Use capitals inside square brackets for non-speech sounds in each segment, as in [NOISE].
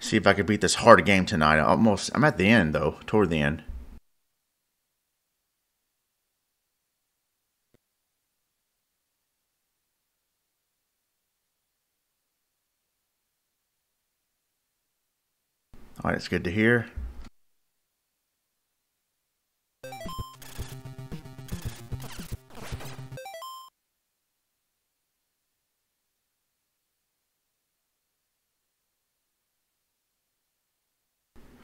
See if I could beat this hard game tonight. Almost, I'm at the end though, toward the end. All right, it's good to hear.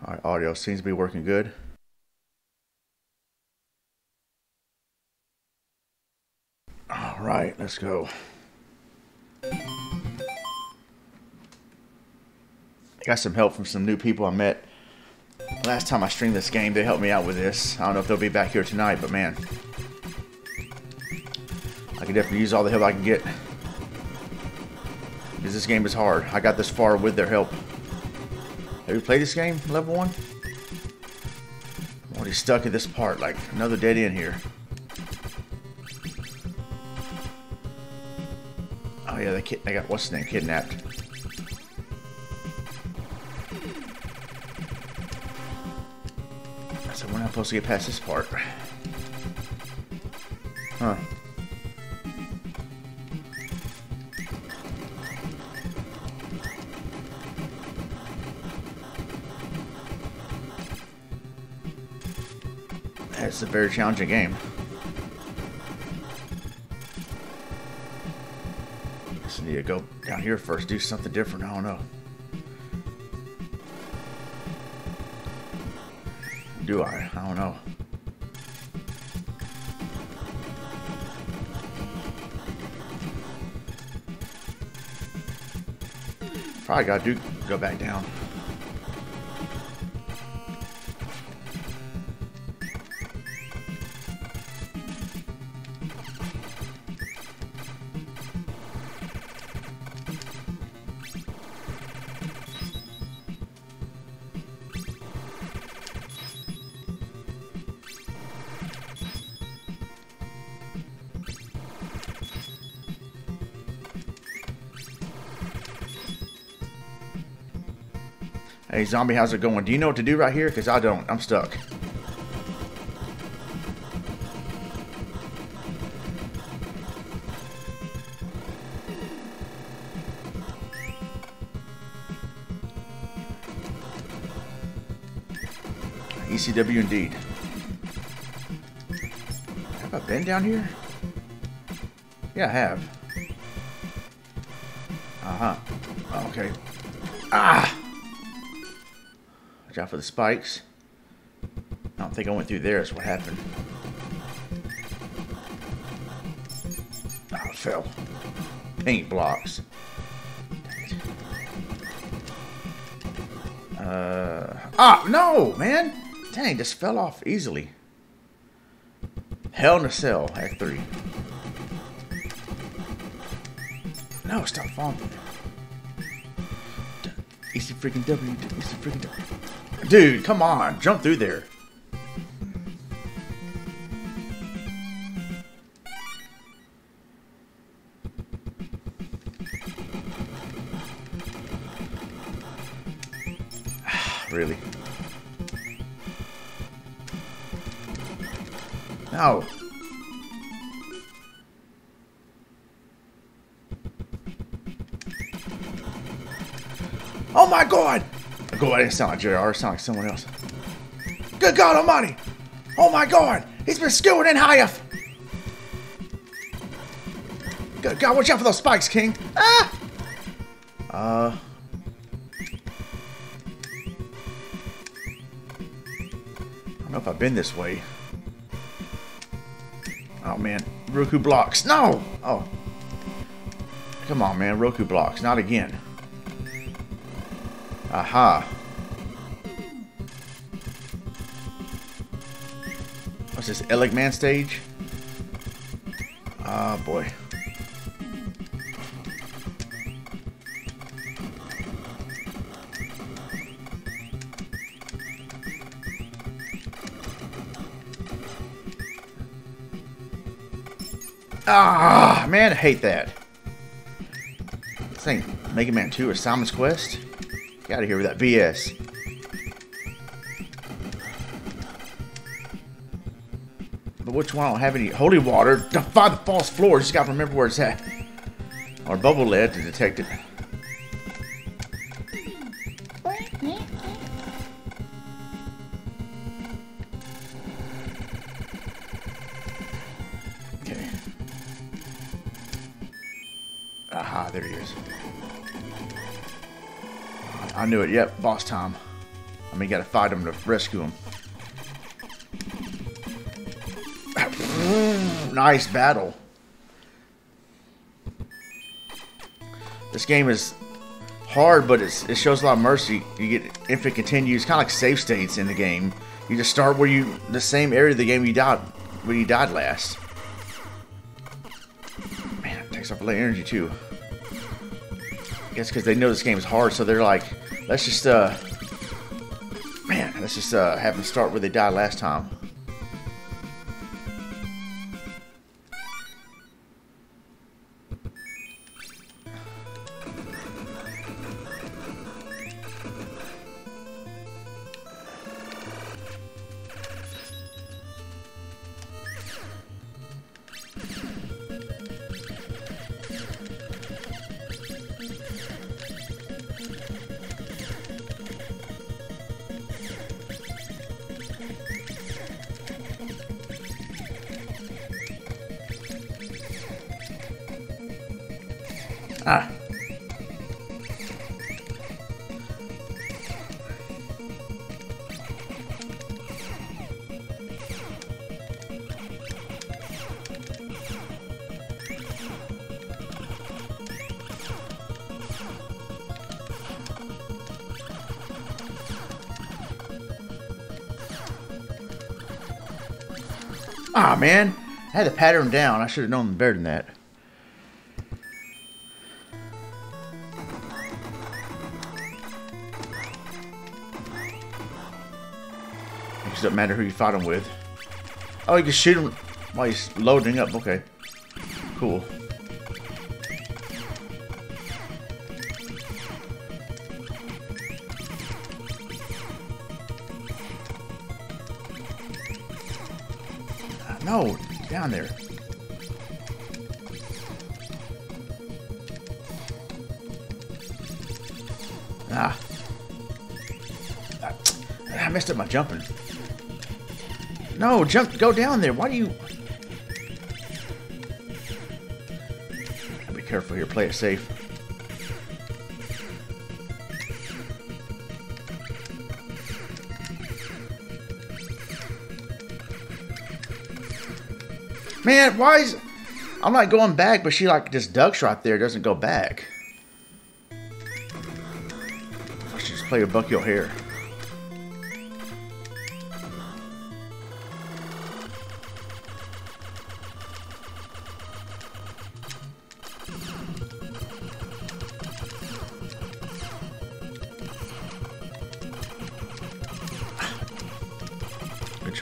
All right, audio seems to be working good. All right, let's go. Got some help from some new people I met. Last time I streamed this game, they helped me out with this. I don't know if they'll be back here tonight, but man. I can definitely use all the help I can get. Because this game is hard. I got this far with their help. Have you played this game, level 1? I'm already stuck at this part, like another dead end here. Oh yeah, they, kid they got, what's his name, kidnapped. So we're not supposed to get past this part. Huh. It's a very challenging game. Just need to go down here first, do something different. I don't know. Do I? I don't know. Probably gotta do go back down. Hey, zombie, how's it going? Do you know what to do right here? Because I don't. I'm stuck. ECW indeed. Have I been down here? Yeah, I have. Uh-huh. Okay. Ah! Watch out for the spikes. I don't think I went through there is what happened. Oh, it fell. Paint blocks. Uh, ah, no, man. Dang, just fell off easily. Hell in a Cell, Act 3. No, stop falling. Easy freaking W, easy freaking W. Dude, come on, jump through there. Didn't sound like JR, sound like someone else. Good God Almighty! Oh my God! He's been skewing in half! Good God, watch out for those spikes, King! Ah! Uh. I don't know if I've been this way. Oh man, Roku blocks. No! Oh. Come on, man, Roku blocks. Not again. Aha. What's this, Elec Man stage? Ah, oh, boy. Ah, man, I hate that. This ain't Mega Man 2 or Simon's Quest. Get out of here with that BS. Which one? I don't have any holy water. Defy the false floor. Just gotta remember where it's at. Or bubble lead to detect it. Okay. Aha, there he is. I knew it. Yep, boss time. I mean, gotta fight him to rescue him. Nice battle. This game is hard, but it shows a lot of mercy. You get infinite continues, kind of like save states in the game. You just start where you the same area of the game you died when you died last. Man, it takes up a lot of energy too. I guess because they know this game is hard, so they're like, let's just uh, man, let's just uh have them start where they died last time. Ah. Ah, man. I had to pat him down. I should have known better than that. Matter who you fought him with. Oh, you can shoot him while he's loading up. Okay. Cool. No, down there. Ah. I messed up my jumping. No, jump, go down there. Why do you... Be careful here, play it safe. Man, why is... I'm not going back, but she like just ducks right there, doesn't go back. I should just play with Bucky O'Hare.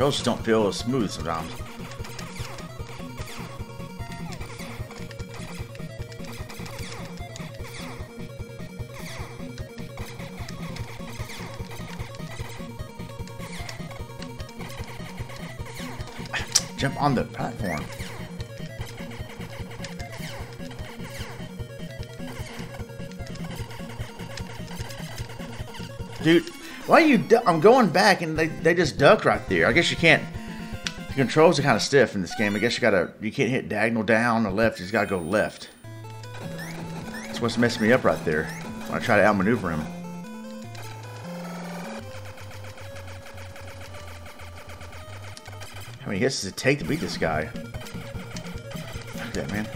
Controls just don't feel as smooth sometimes. [SIGHS] Jump on the platform. Dude, why you? I'm going back and they, they just duck right there. I guess you can't. The controls are kind of stiff in this game. I guess you gotta. You can't hit diagonal down or left. You just gotta go left. That's what's messing me up right there. When I try to outmaneuver him. How many hits does it take to beat this guy? Look at that, man.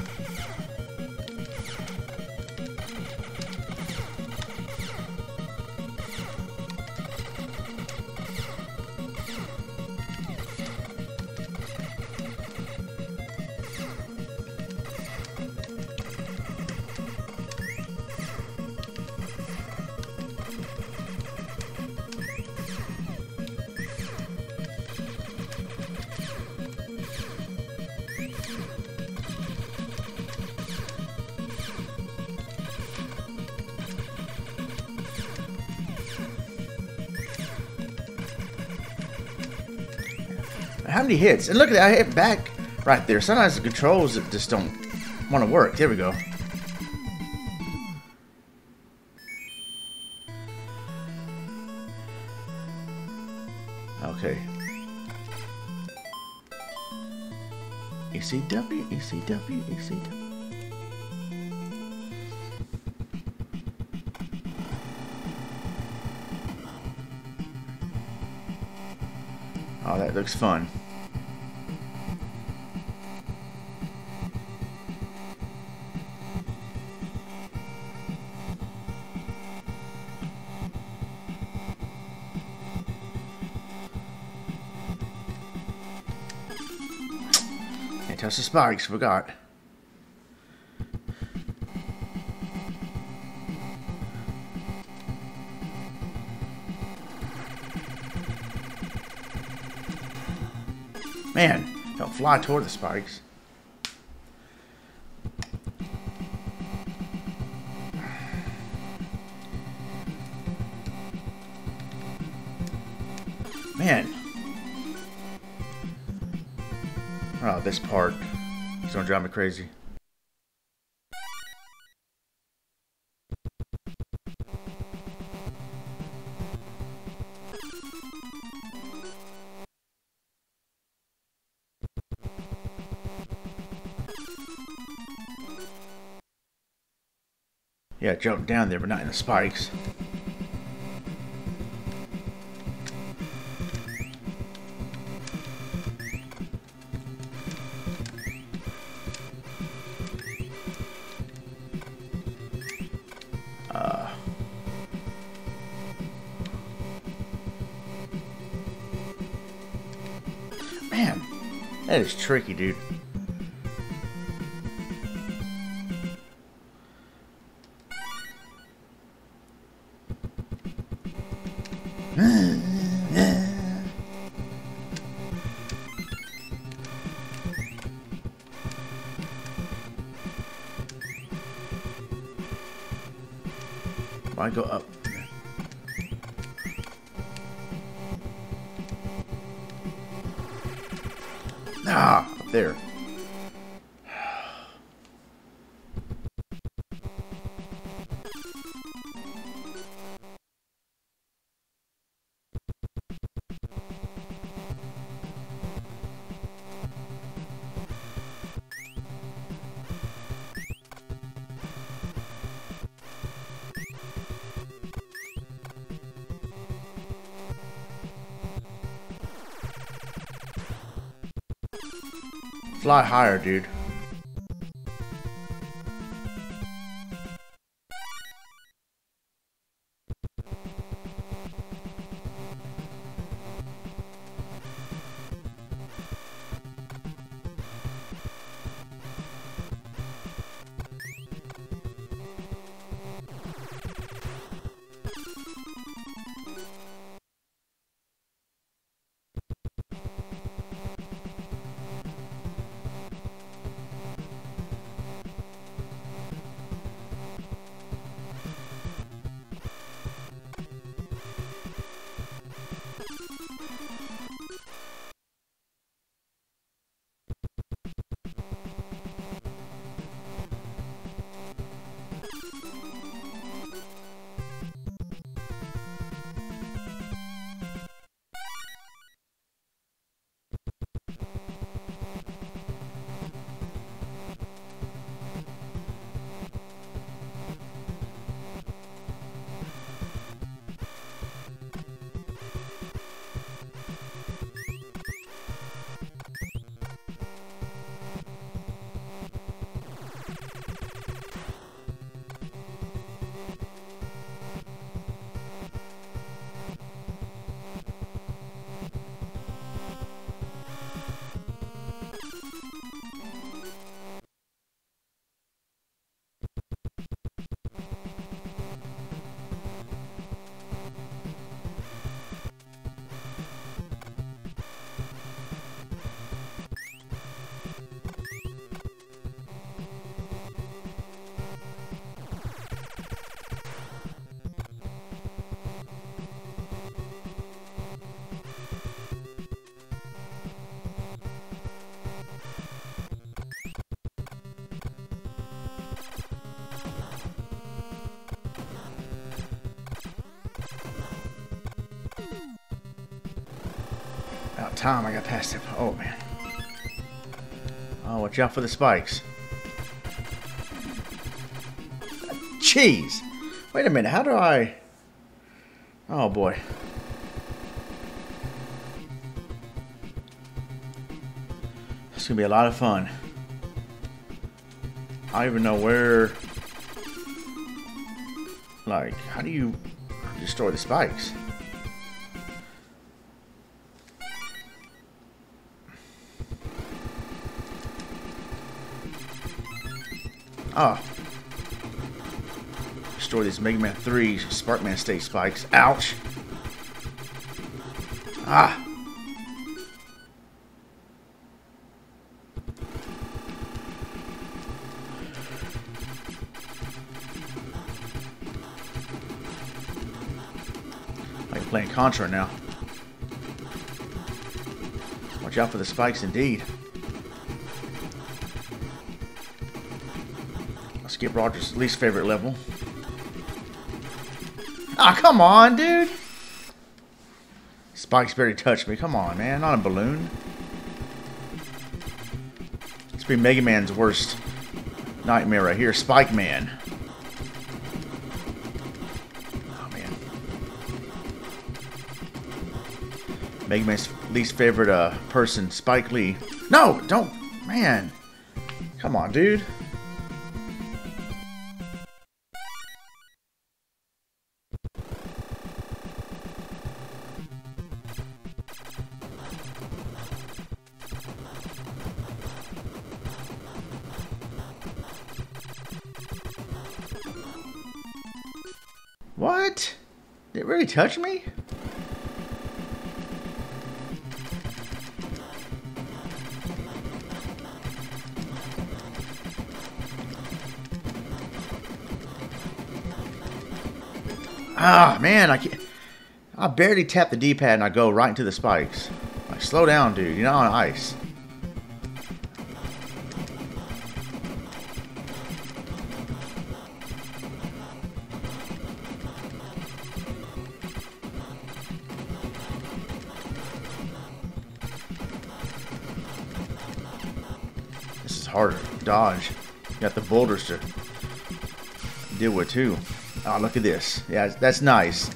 Many hits? And look at that, I hit back right there. Sometimes the controls just don't want to work. Here we go. Okay. ECW, ECW, ECW. Oh, that looks fun. The spikes, forgot. Man, don't fly toward the spikes. Man. Oh, this part is gonna drive me crazy. Yeah, jump down there, but not in the spikes. Is tricky, dude. Fly higher, dude. Time I got past it. Oh, man. Oh, watch out for the spikes. Jeez. Wait a minute. How do I... Oh, boy. It's going to be a lot of fun. I don't even know where... Like, how do you destroy the spikes? Ah. Destroy these Mega Man 3 Sparkman stage spikes. Ouch. Ah. Like playing Contra now. Watch out for the spikes indeed. Skip Rogers' least favorite level. Ah, oh, come on, dude. Spikes barely touched me. Come on, man. Not a balloon. It's be Mega Man's worst nightmare right here. Spike Man. Oh, man. Mega Man's least favorite uh, person, Spike Lee. No, don't. Man. Come on, dude. Touch me? Ah, man, I can't. I barely tap the D-pad and I go right into the spikes. Like, slow down, dude. You're not on ice. Dodge. Got the boulders to deal with too. Oh, look at this. Yeah, that's nice.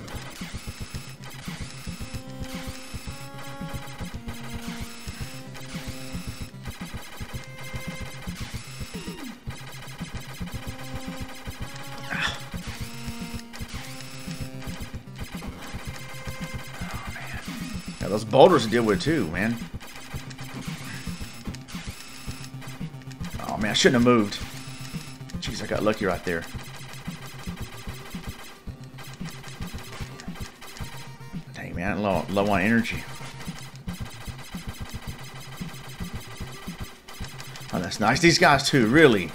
Ah. Oh, yeah, those boulders to deal with too, man. I shouldn't have moved. Jeez, I got lucky right there. Dang, man, low, low on energy. Oh, that's nice. These guys, too, really.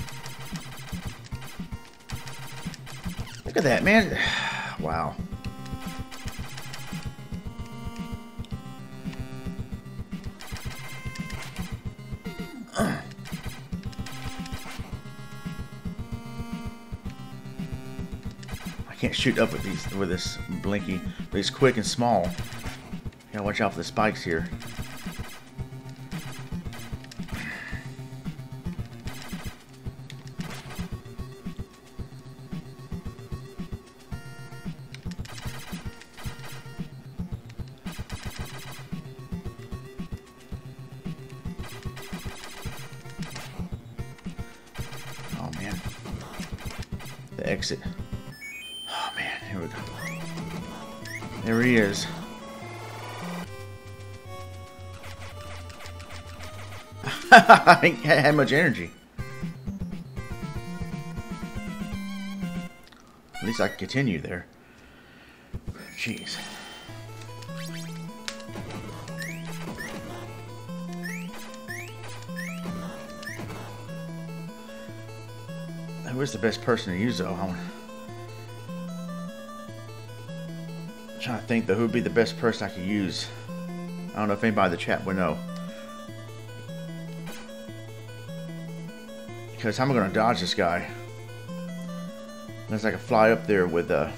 Look at that, man. [SIGHS] Wow. Shoot up with these with this blinky, but he's quick and small. Gotta watch out for the spikes here. I [LAUGHS] ain't had much energy. At least I can continue there. Jeez. Who is the best person to use though? trying to think though who would be the best person I could use. I don't know if anybody in the chat would know. Because how am I going to dodge this guy? Unless I can fly up there with uh, a...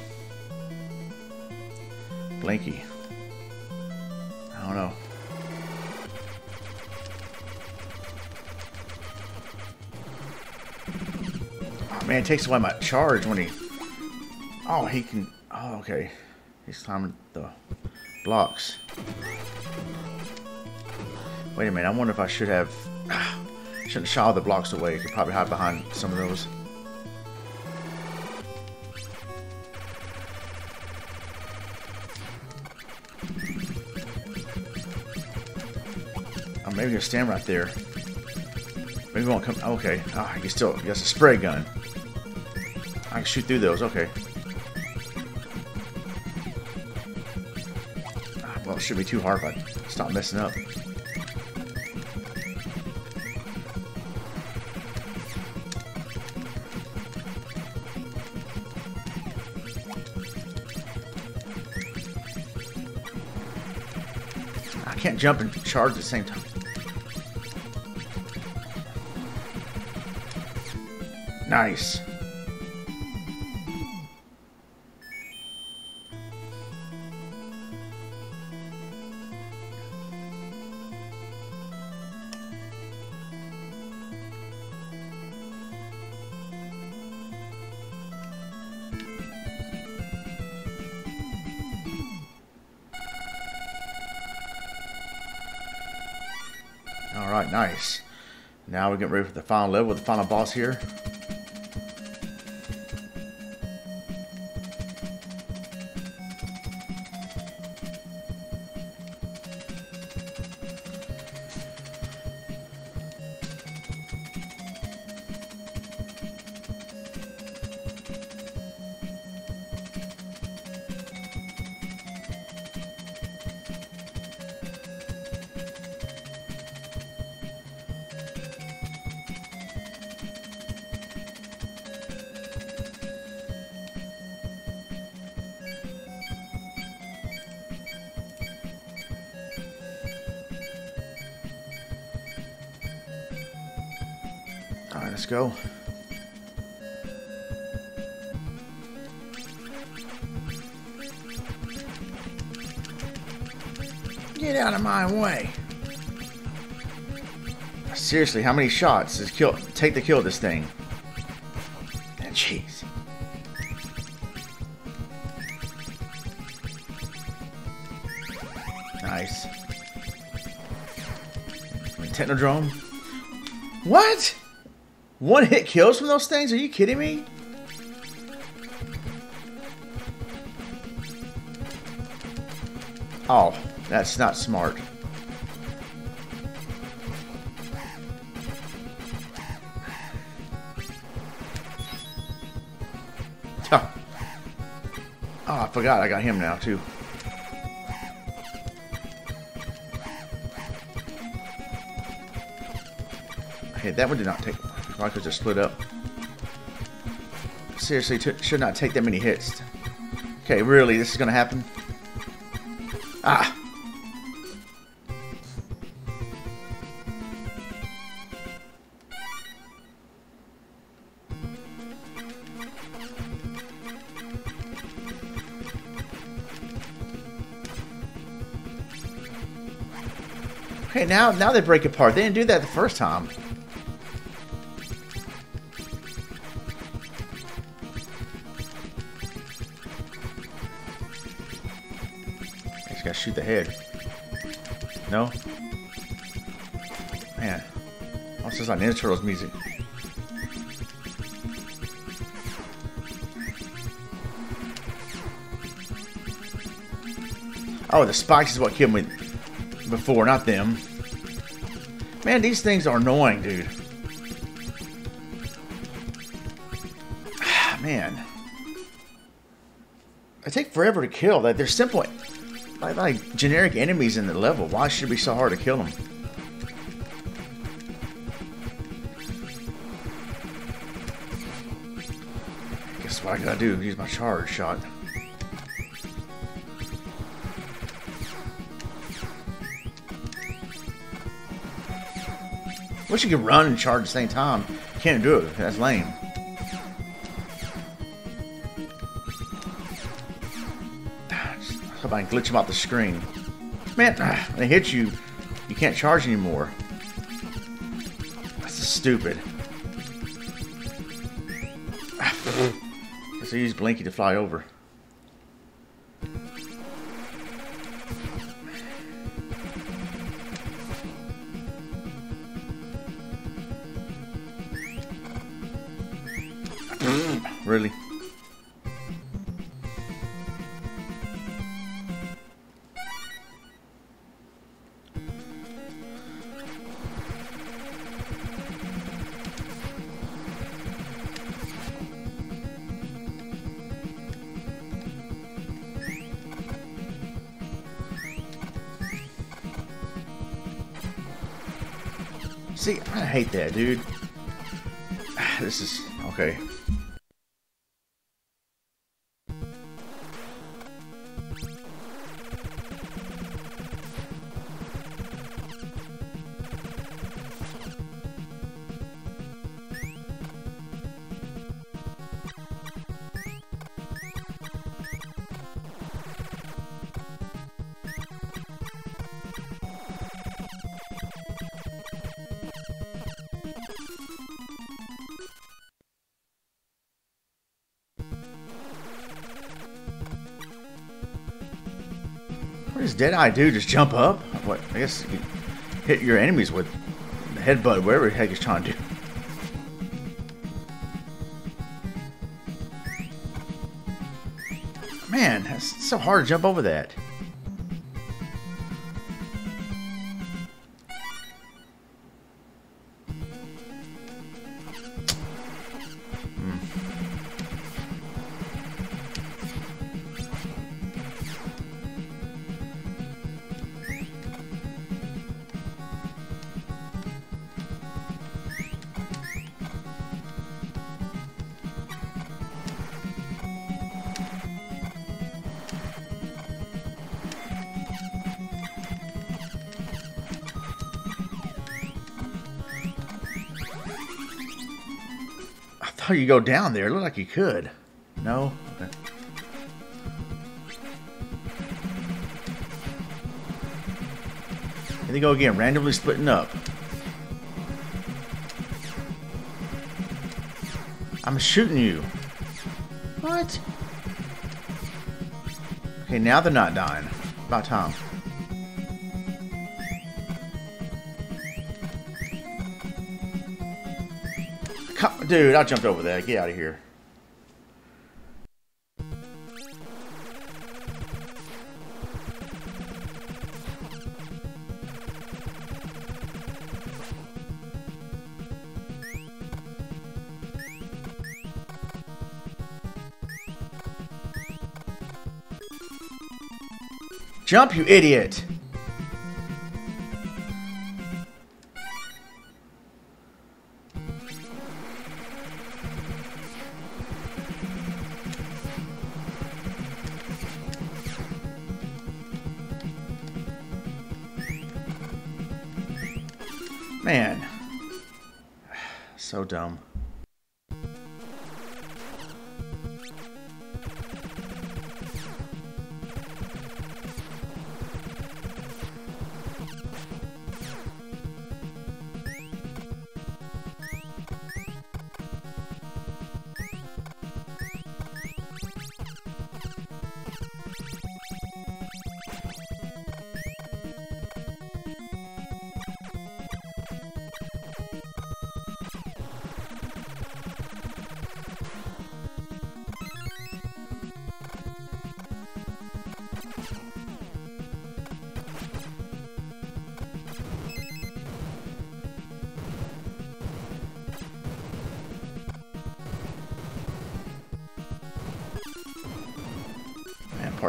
Blinky. I don't know. Oh, man, it takes away my charge when he... Oh, he can... Oh, okay. He's climbing the blocks. Wait a minute, I wonder if I should have... Shouldn't shot the blocks away. You could probably hide behind some of those. Oh, maybe he'll stand right there. Maybe won't come. Okay. Ah, oh, he still. He has a spray gun. I can shoot through those. Okay. Ah, well, it should be too hard if I stop messing up. Jump and charge at the same time. Nice. Getting ready for the final level with the final boss here. Let's go. Get out of my way. Seriously, how many shots does kill take to kill this thing? Jeez. Nice. Technodrome. What? One hit kills from those things? Are you kidding me? Oh, that's not smart. Oh. I forgot I got him now, too. Hey, that one did not take... Could just split up. Seriously, should not take that many hits. Okay, really, this is gonna happen? Ah! Okay, now now they break apart. They didn't do that the first time. The head. No? Man. What's this on Ninja Turtles music? Oh, the spikes is what killed me before, not them. Man, these things are annoying, dude. [SIGHS] Man. They take forever to kill. That they're simple like, like generic enemies in the level. Why should it be so hard to kill them? Guess what I gotta do? Use my charge shot. Wish you could run and charge at the same time. Can't do it. That's lame. Hope I can glitch them off the screen. Man, when they hit you. You can't charge anymore. That's stupid. Guess I use Blinky to fly over. Dude. Deadeye do? Just jump up? What? I guess you hit your enemies with the headbutt, whatever the heck he's trying to do. Man, that's so hard to jump over that. You go down there. It looked like you could. No? Okay. Here they go again, randomly splitting up. I'm shooting you. What? Okay, now they're not dying. About time. Dude, I jumped over that. Get out of here. Jump, you idiot!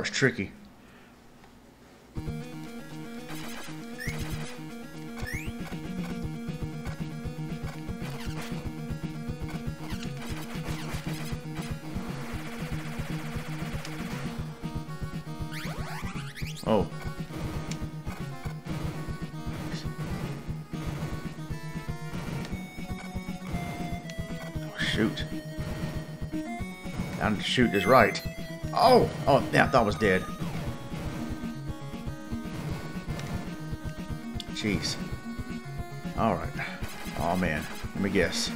Part's tricky. Oh. Oh, shoot. To shoot is right. Oh! Oh, yeah, I thought I was dead. Jeez. Alright. Oh, man. Let me guess.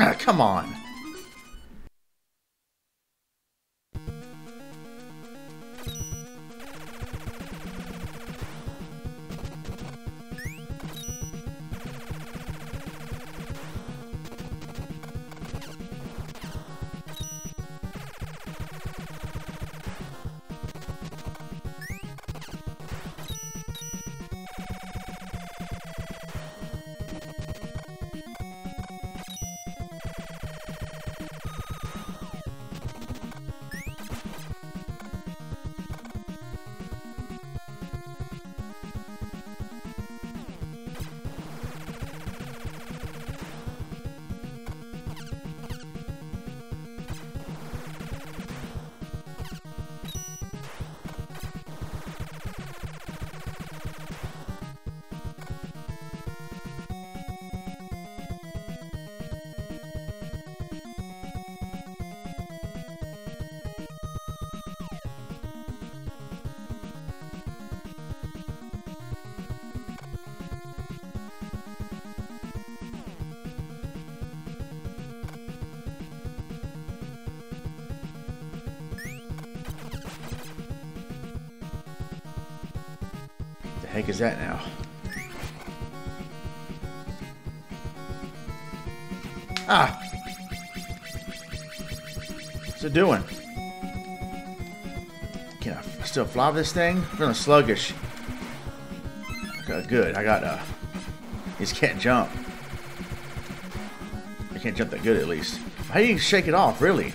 Ah, come on. Doing? Can I still fly this thing? I'm Feeling sluggish. Okay, good. I got uh he just can't jump. I can't jump that good at least. How do you shake it off, really?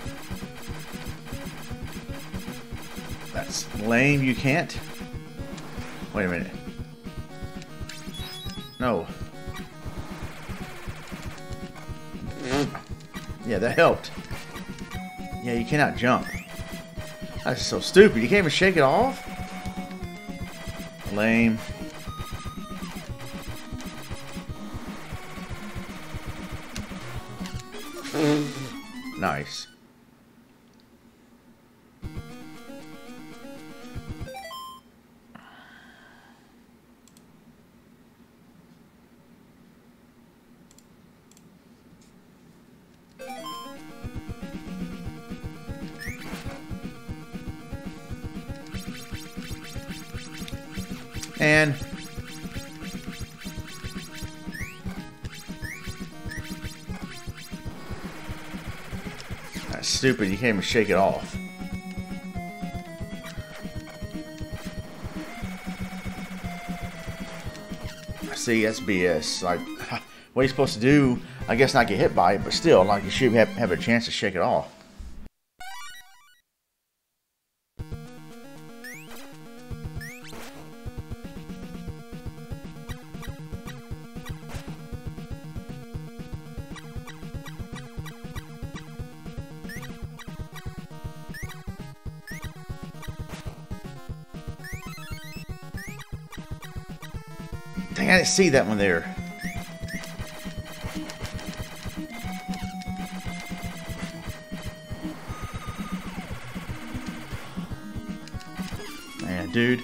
That's lame, you can't? Wait a minute. No. Yeah, that helped. Yeah, you cannot jump. That's so stupid. You can't even shake it off? Lame. Nice. Stupid. You can't even shake it off. I see, that's BS. Like, [LAUGHS] what are you supposed to do? I guess not get hit by it, but still, like, you should have, have a chance to shake it off. I see that one there. Man, dude.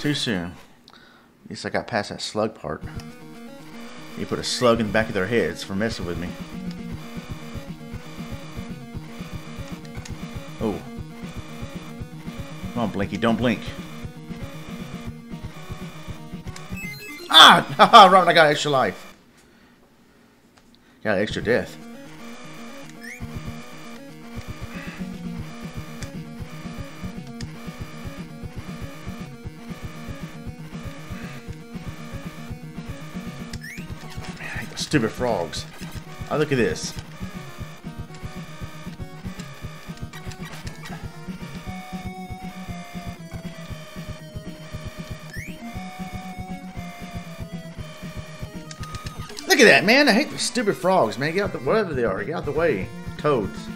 Too soon. At least I got past that slug part. You put a slug in the back of their heads for messing with me. Oh. Come on, Blinky, don't blink. Ah! Haha, [LAUGHS] right I got extra life. Got extra death. Stupid frogs. Oh, look at this. Look at that, man. I hate the stupid frogs, man. Get out the whatever they are. Get out the way. Toads.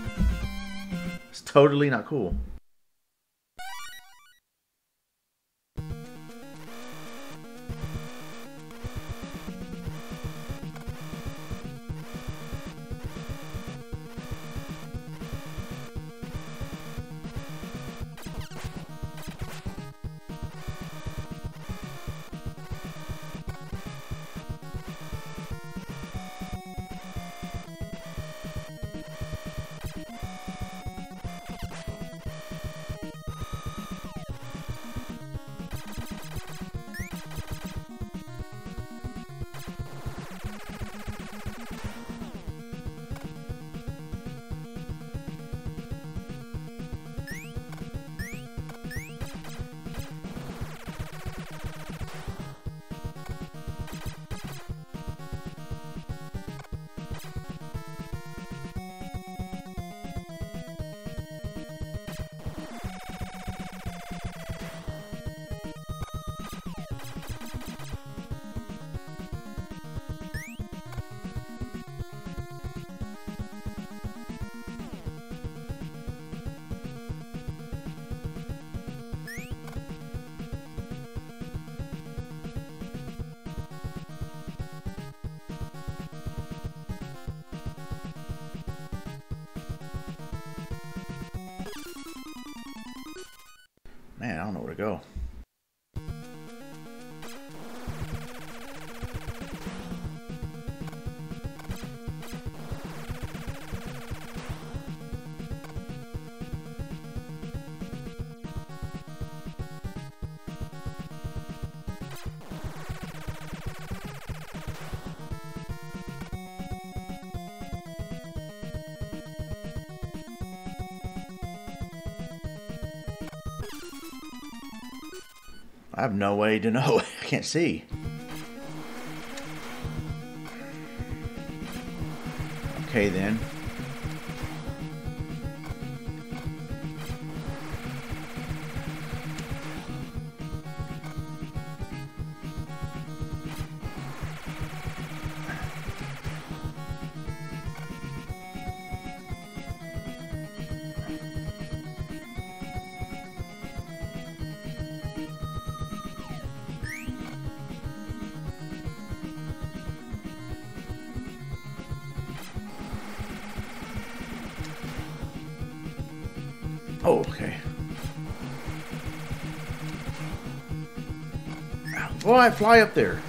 It's totally not cool. To go. Have no way to know. [LAUGHS] I can't see. Okay then. Boy, fly up there.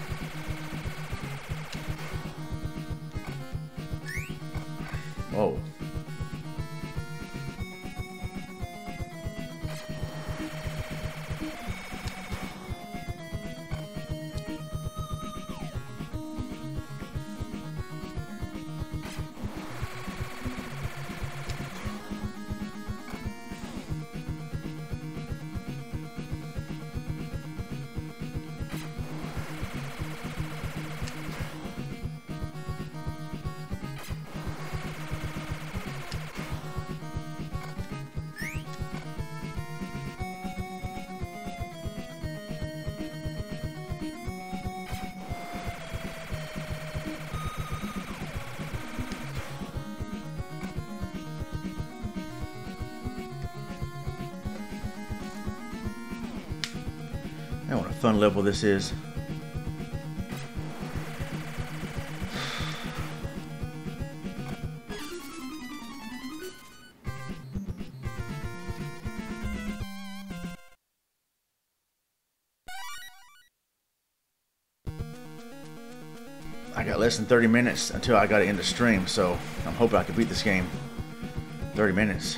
fun level this is. I got less than 30 minutes until I gotta end the stream, so I'm hoping I can beat this game. 30 minutes.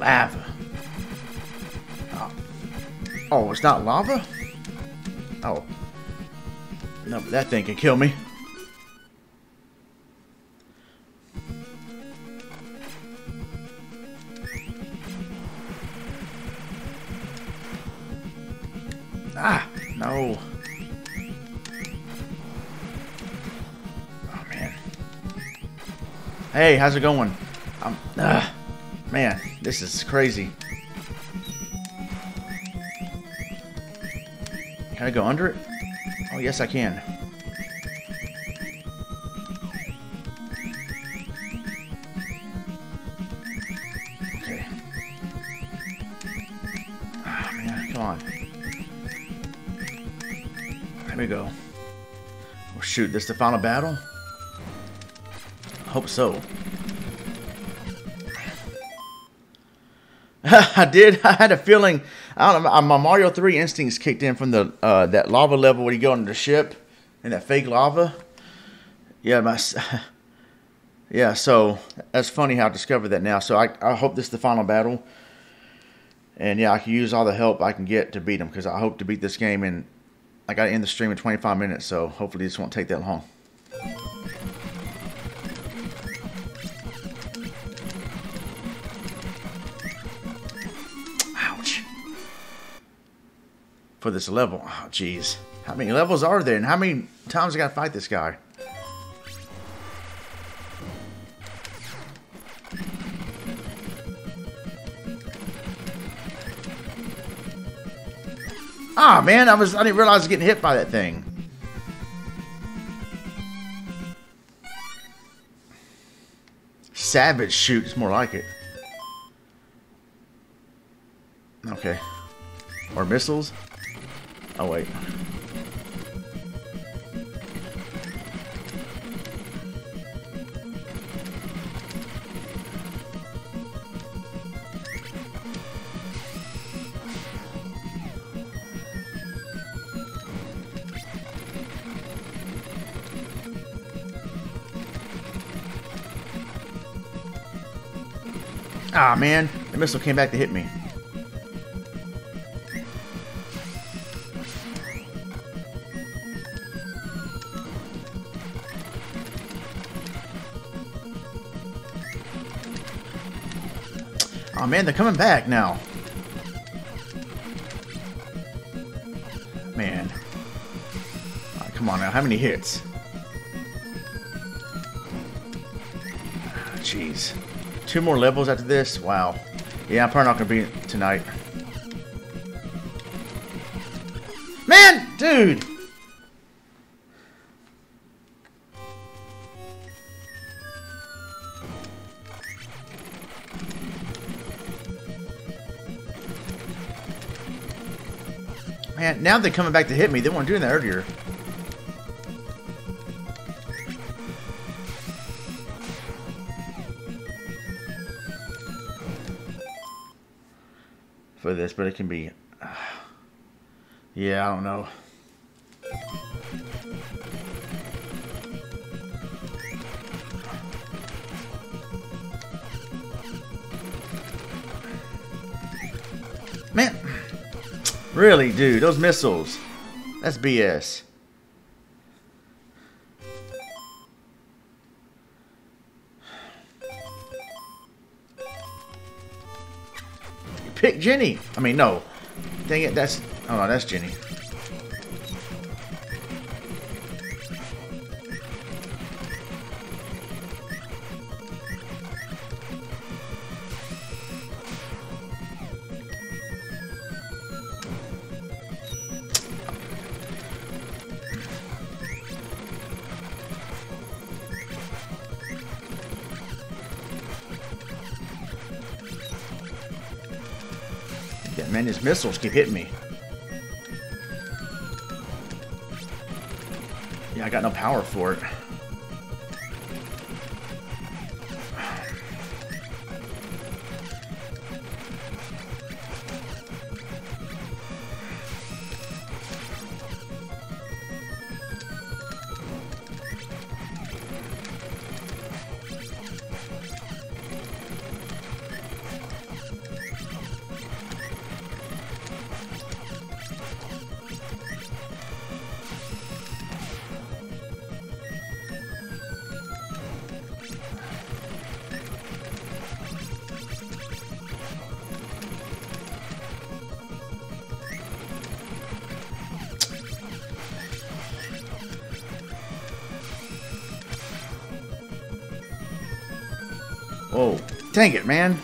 Lava. Oh, oh it's not lava? Oh. No, but that thing can kill me. Ah, no. Oh man. Hey, how's it going? This is crazy. Can I go under it? Oh yes I can. Ah come on. There we go. Oh shoot, this the final battle? I hope so. [LAUGHS] I did. I had a feeling. I don't know. My Mario Three instincts kicked in from the uh, that lava level where you go into the ship and that fake lava. Yeah, my. [LAUGHS] Yeah, so that's funny how I discovered that now. So I, I hope this is the final battle. And yeah, I can use all the help I can get to beat him because I hope to beat this game in. I got to end the stream in 25 minutes, so hopefully this won't take that long. For this level. Oh, jeez. How many levels are there? And how many times I got to fight this guy? Ah, man, I was I didn't realize I was getting hit by that thing. Savage shoot more like it. Okay. Or missiles? Oh wait. Ah, man. The missile came back to hit me. Man, they're coming back now. Man. Right, come on now. How many hits? Ah, Jeez. Two more levels after this? Wow. Yeah, I'm probably not going to beat it tonight. Man! Dude! Now they're coming back to hit me. They weren't doing that earlier. for this, but it can be. Uh, [SIGHS] yeah, I don't know. Really, dude, those missiles. That's BS. Pick Jenny. I mean, no. Dang it, that's... Oh, no, that's Jenny. Missiles keep hitting me. Yeah, I got no power for it. Whoa. Dang it, man.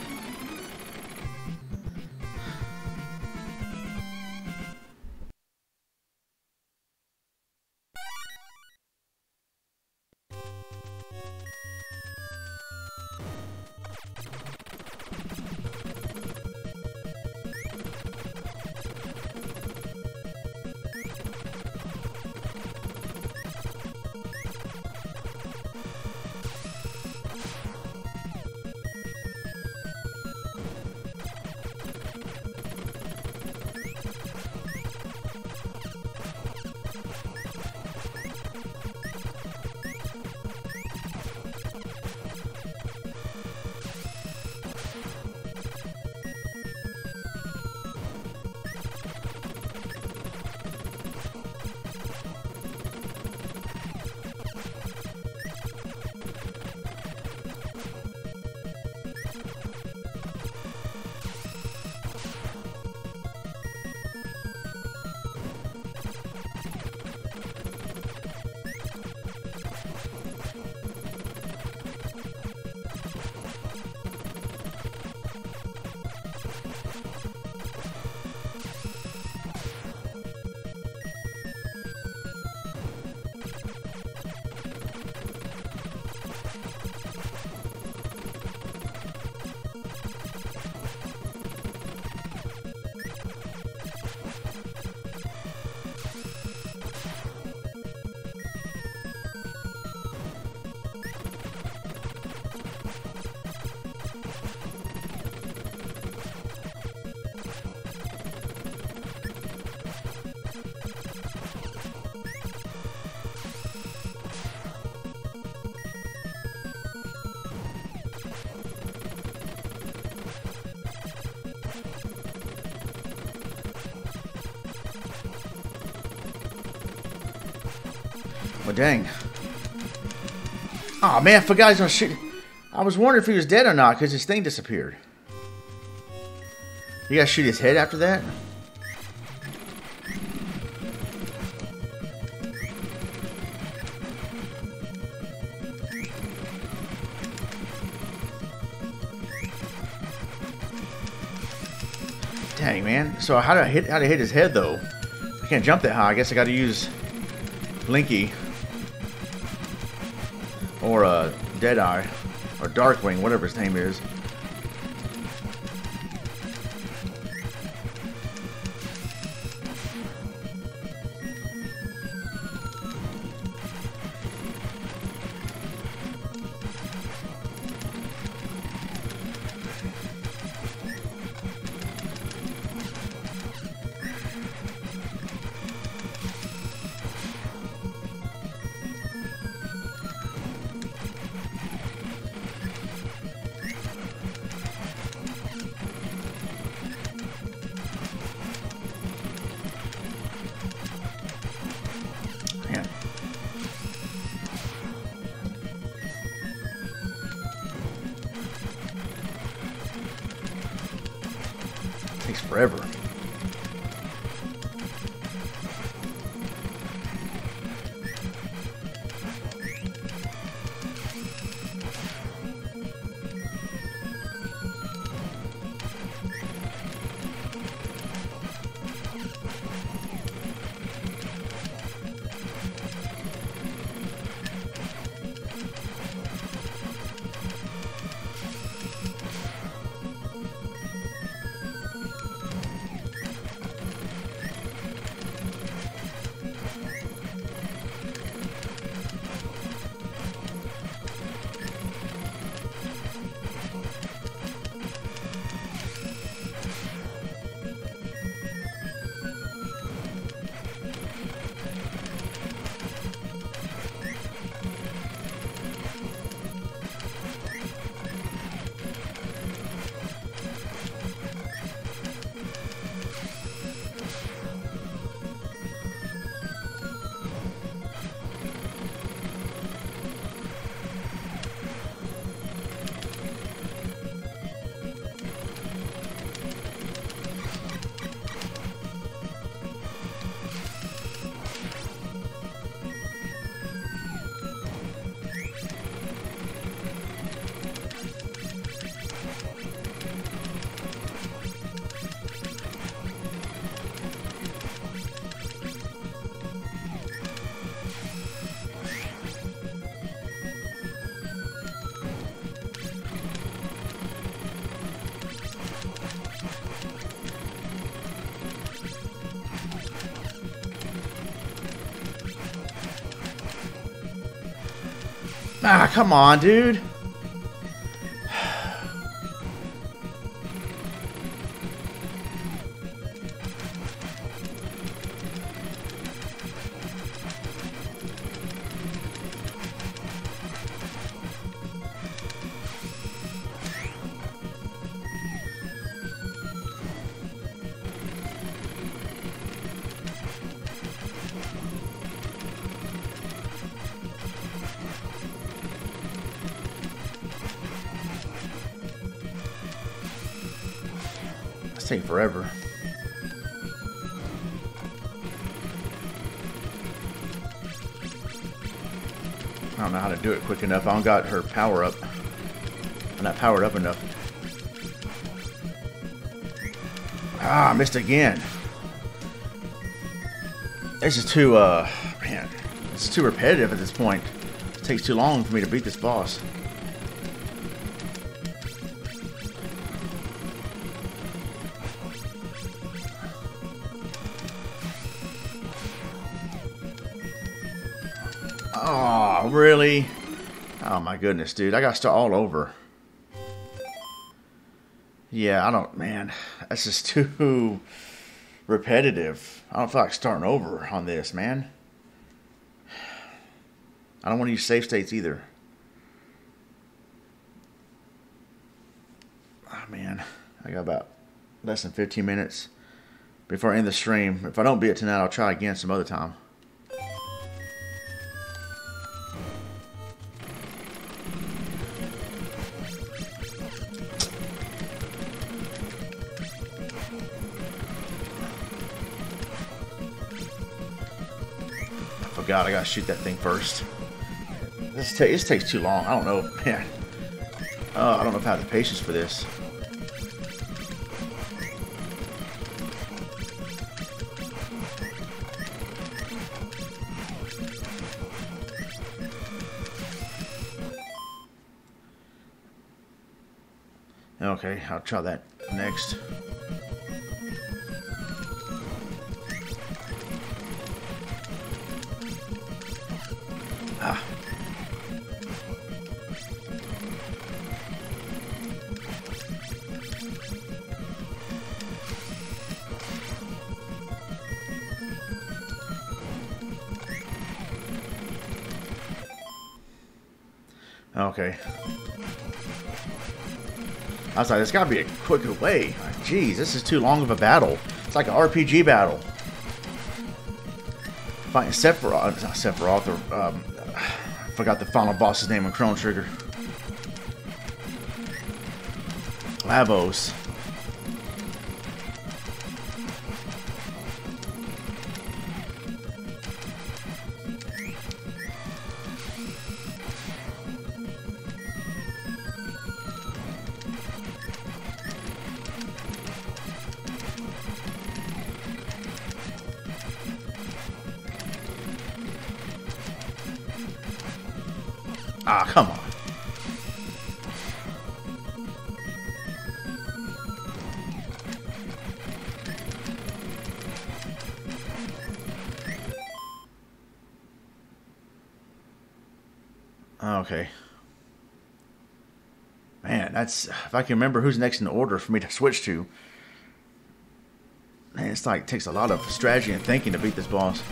Well, dang. Oh man, I forgot he's gonna shoot. I was wondering if he was dead or not because his thing disappeared. You gotta shoot his head after that? Dang man. So how do I hit how to hit his head though? I can't jump that high. I guess I gotta use Blinky Deadeye or Darkwing, whatever his name is. Ah, come on, dude. Quick enough. I don't got her power up. I'm not powered up enough. Ah, missed again. This is too, uh, man, it's too repetitive at this point. It takes too long for me to beat this boss. Oh, really? Oh my goodness, dude. I got to all over. Yeah, I don't, man. That's just [LAUGHS] too repetitive. I don't feel like starting over on this, man. I don't want to use safe states either. Oh, man. I got about less than 15 minutes before I end the stream. If I don't beat it tonight, I'll try again some other time. God, I gotta shoot that thing first. This, ta this takes too long. I don't know, [LAUGHS] man. Uh, I don't know if I have the patience for this. Okay, I'll try that next. Okay. I was like, there's gotta be a quicker way. Jeez, this is too long of a battle. It's like an RPG battle. Fighting Sephiroth, not Sephiroth, or, um, I forgot the final boss's name on Chrono Trigger. Lavos. Ah, come on. Okay. Man, that's if I can remember who's next in the order for me to switch to. Man, it's like it takes a lot of strategy and thinking to beat this boss.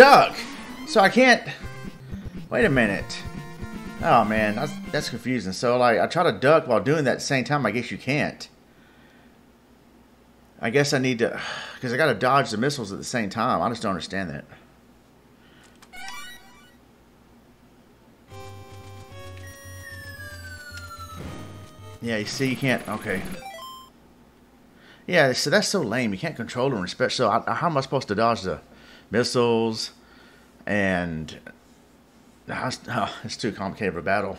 Duck! So I can't... Wait a minute. Oh man, that's that's confusing. So like, I try to duck while doing that at the same time. I guess you can't. I guess I need to, [SIGHS] because I got to dodge the missiles at the same time. I just don't understand that. Yeah, you see, you can't. Okay. Yeah, so that's so lame. You can't control them. Respect. So I, how am I supposed to dodge the missiles? And [LAUGHS] it's too complicated of a battle.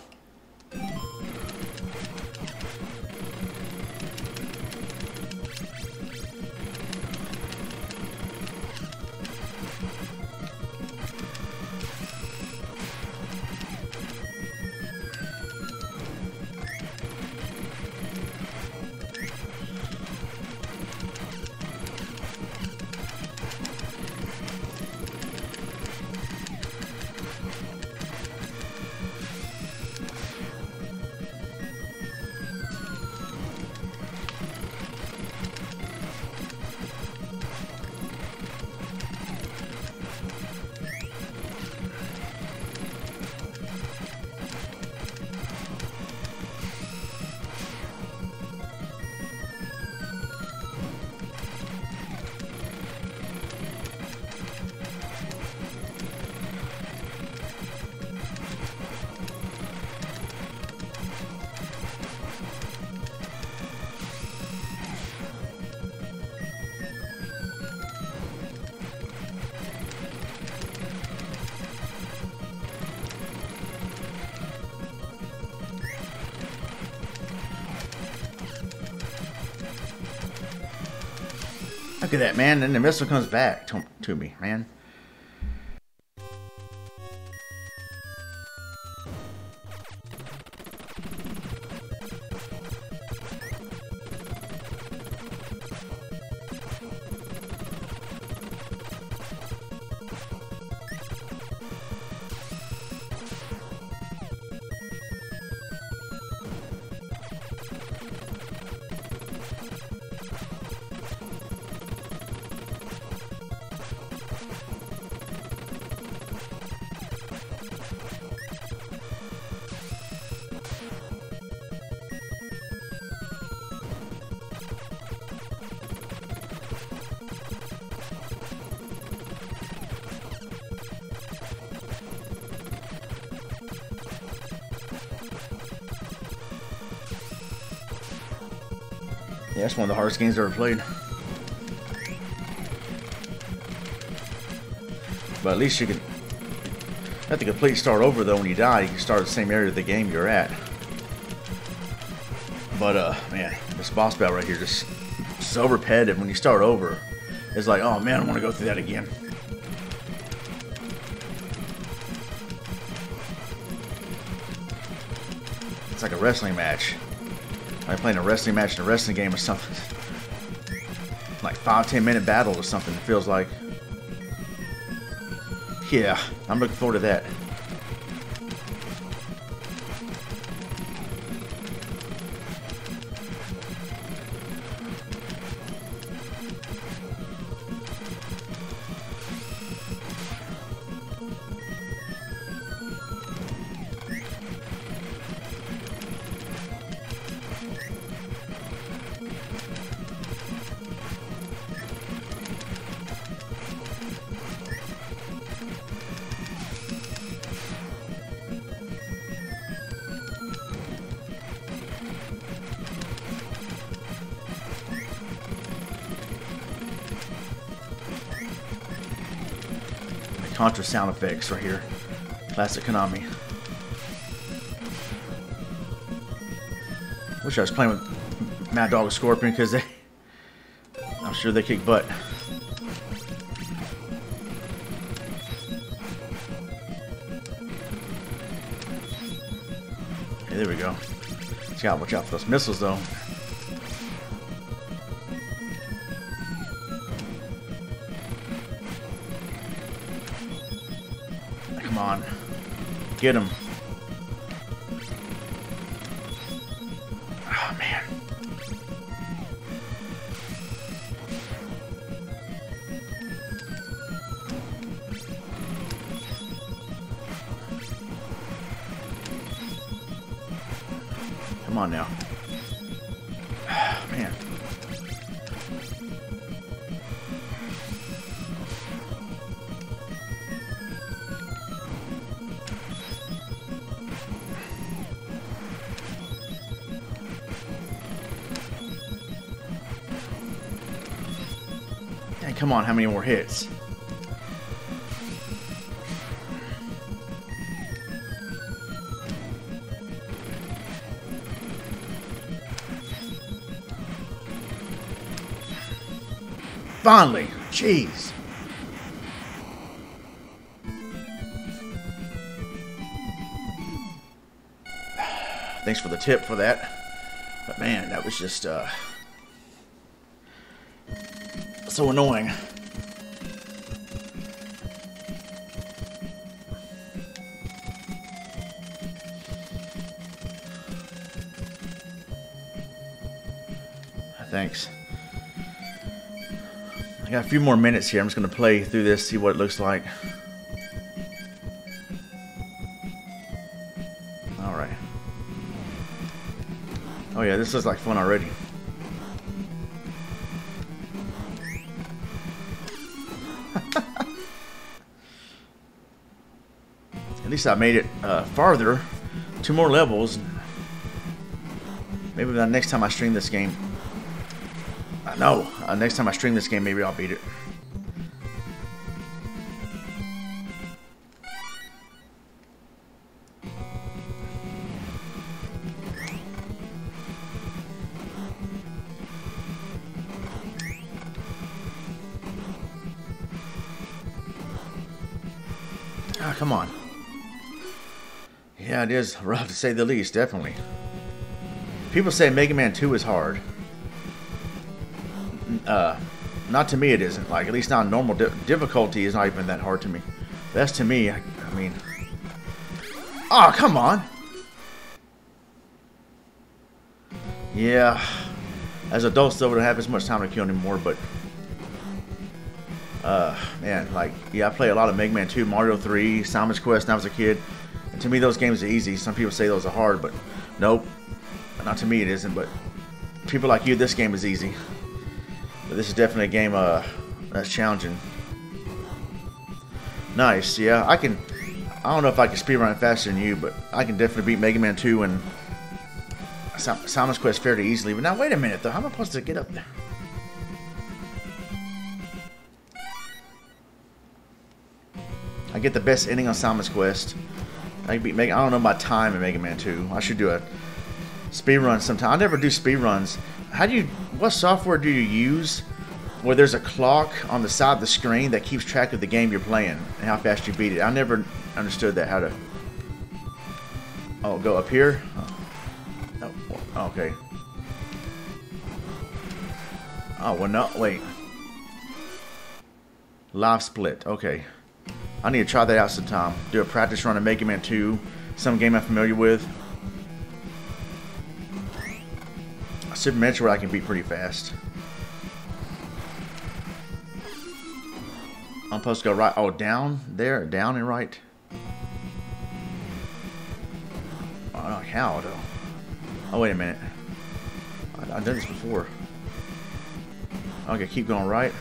Look at that, man. And the missile comes back to, to me, man. That's one of the hardest games I've ever played. But at least you can have to complete start over though when you die. You can start at the same area of the game you're at. But uh, man, this boss battle right here just so repetitive. When you start over, it's like, oh man, I want to go through that again. It's like a wrestling match. Like playing a wrestling match in a wrestling game or something. [LAUGHS] Like five, ten minute battle or something, it feels like. Yeah, I'm looking forward to that. Sound effects right here. Classic Konami. Wish I was playing with Mad Dog and Scorpion because they, I'm sure they kick butt. Okay, there we go. Just gotta watch out for those missiles though. Get him. Come on, how many more hits? Finally! Jeez! Thanks for the tip for that. But man, that was just, uh... So annoying. Thanks. I got a few more minutes here. I'm just going to play through this, see what it looks like. Alright. Oh yeah, this looks like fun already. Least I made it uh, farther. Two more levels. Maybe the next time I stream this game. I know. Uh, next time I stream this game, maybe I'll beat it. It is [LAUGHS] rough to say the least, definitely. People say Mega Man 2 is hard. Uh, not to me it isn't. Like, at least not normal di difficulty is not even that hard to me. That's to me, I, I mean... Oh, come on! Yeah. As adults, though, we don't have as much time to kill anymore, but... Uh, man, like, yeah, I play a lot of Mega Man 2, Mario 3, Simon's Quest when I was a kid. To me, those games are easy. Some people say those are hard, but nope. Not to me, it isn't, but people like you, this game is easy. But this is definitely a game uh, that's challenging. Nice, yeah. I can... I don't know if I can speedrun faster than you, but I can definitely beat Mega Man 2 and Simon's Quest fairly easily. But now, wait a minute, though. How am I supposed to get up there? I get the best ending on Simon's Quest. I beat Mega. I don't know about time in Mega Man 2. I should do a speed run sometime. I never do speed runs. How do you? What software do you use? Where there's a clock on the side of the screen that keeps track of the game you're playing and how fast you beat it. I never understood that. How to? Oh, go up here. Oh, oh okay. Oh well, no. Wait. LiveSplit. Okay. I need to try that out sometime. Do a practice run of Mega Man 2, some game I'm familiar with. Super Metroid I can beat pretty fast. I'm supposed to go right. Oh, down there, down and right. Oh, how though? Oh, wait a minute. I, have done this before. Okay, keep going right.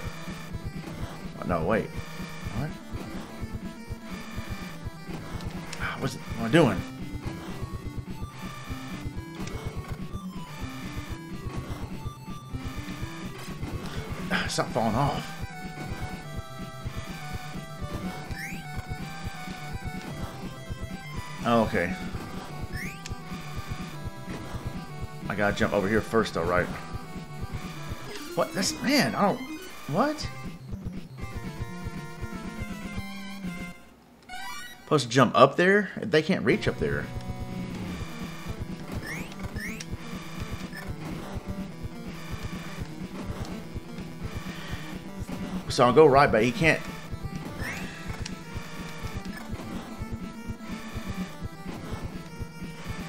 Oh, no, wait. What's what am I doing? [SIGHS] Stop falling off. Oh, okay. I gotta jump over here first, though, right? What? That's man. I don't. What? Supposed to jump up there? They can't reach up there. So I'll go right, but he can't.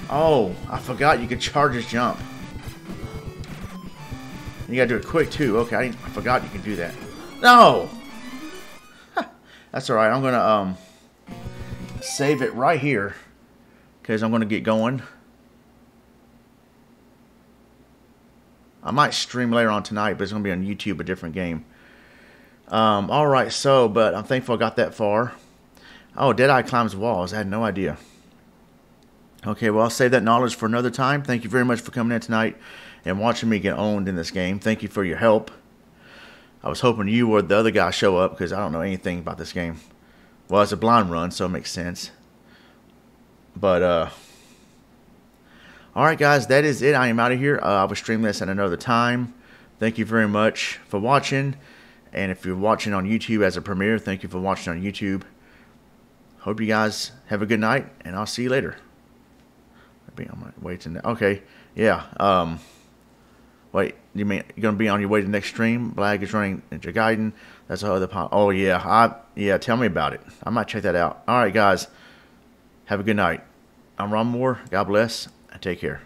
Oh, I forgot you could charge his jump. You gotta do it quick too. Okay, I, I forgot you can do that. No! That's alright, I'm gonna, um save it right here because I'm going to get going. I might stream later on tonight, but it's going to be on YouTube, a different game. Um, all right, so, but I'm thankful I got that far. Oh, Deadeye climbs walls. I had no idea. Okay, well, I'll save that knowledge for another time. Thank you very much for coming in tonight and watching me get owned in this game. Thank you for your help. I was hoping you or the other guy show up because I don't know anything about this game. Well, it's a blind run, so it makes sense. But, uh... Alright, guys, that is it. I am out of here. Uh, I will stream this at another time. Thank you very much for watching. And if you're watching on YouTube as a premiere, thank you for watching on YouTube. Hope you guys have a good night, and I'll see you later. Be on my way to okay, yeah. Um, wait, you mean you're gonna be on your way to the next stream? Blag is running Ninja Gaiden. That's a other part. Oh yeah, I yeah. Tell me about it. I might check that out. All right, guys. Have a good night. I'm Ronmower. God bless take care.